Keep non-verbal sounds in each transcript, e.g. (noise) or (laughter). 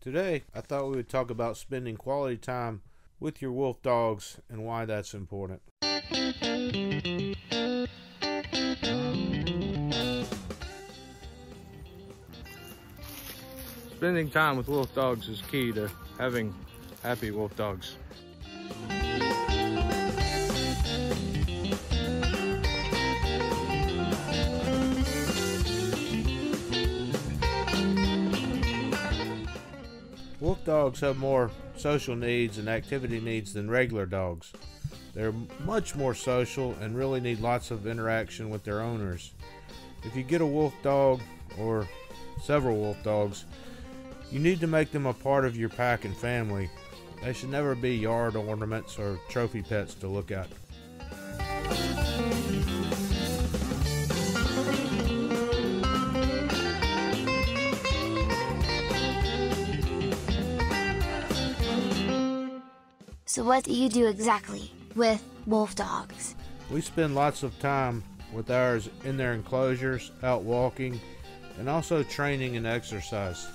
Today, I thought we would talk about spending quality time with your wolf dogs and why that's important. Spending time with wolf dogs is key to having happy wolf dogs. Wolf dogs have more social needs and activity needs than regular dogs. They're much more social and really need lots of interaction with their owners. If you get a wolf dog or several wolf dogs, you need to make them a part of your pack and family. They should never be yard ornaments or trophy pets to look at. So, what do you do exactly with wolf dogs? We spend lots of time with ours in their enclosures, out walking, and also training and exercise.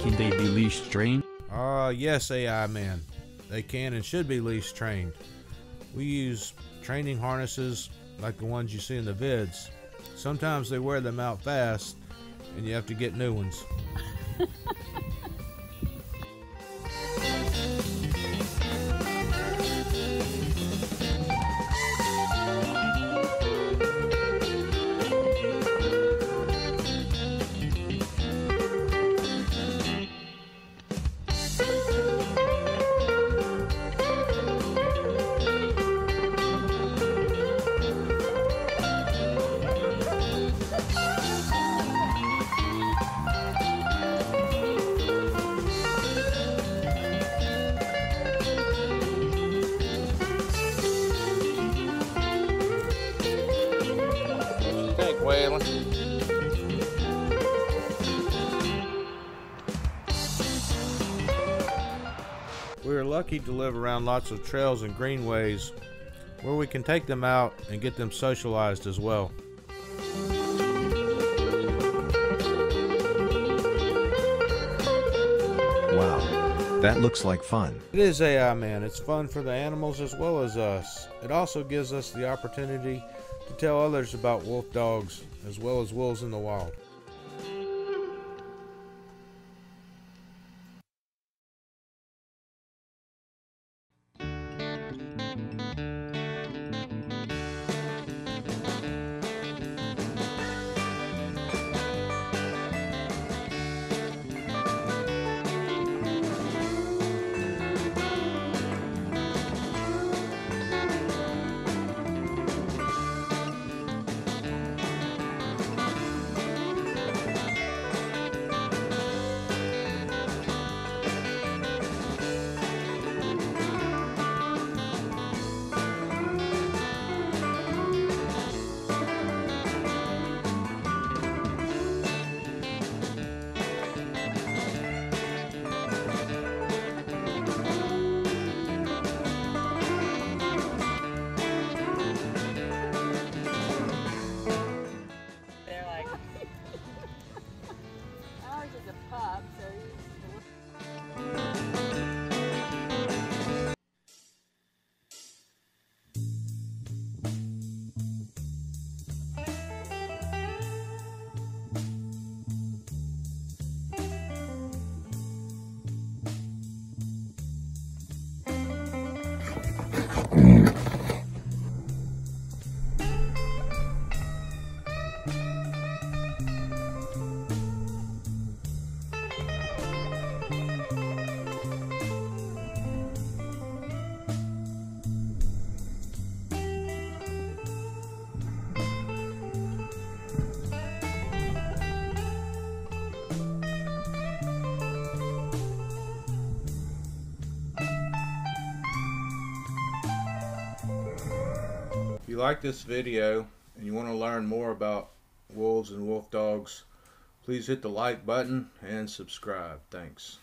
Can they be leash trained? Ah, yes, AI man. They can and should be leash trained. We use training harnesses like the ones you see in the vids. Sometimes they wear them out fast, and you have to get new ones. (laughs) think, We are lucky to live around lots of trails and greenways where we can take them out and get them socialized as well. Wow, that looks like fun. It is AI Man. It's fun for the animals as well as us. It also gives us the opportunity to tell others about wolf dogs as well as wolves in the wild. If you like this video and you want to learn more about wolves and wolf dogs, Please hit the like button and subscribe. Thanks.